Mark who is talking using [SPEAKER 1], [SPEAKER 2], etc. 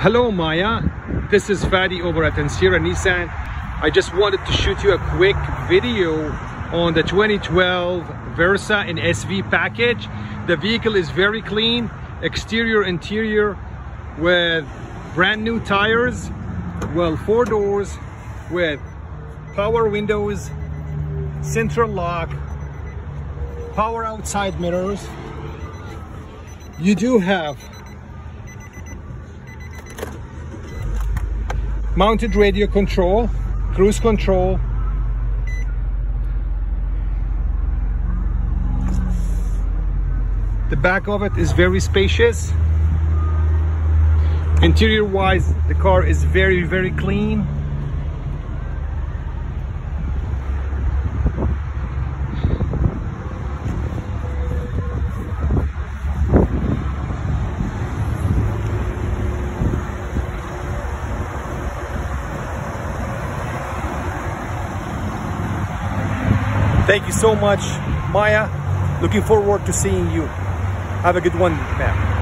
[SPEAKER 1] Hello Maya, this is Fadi over at Ancira Nissan. I just wanted to shoot you a quick video on the 2012 Versa in SV package. The vehicle is very clean, exterior, interior, with brand new tires, well, four doors, with power windows, central lock, power outside mirrors. You do have mounted radio control, cruise control, the back of it is very spacious. Interior wise the car is very very clean Thank you so much, Maya. Looking forward to seeing you. Have a good one, man.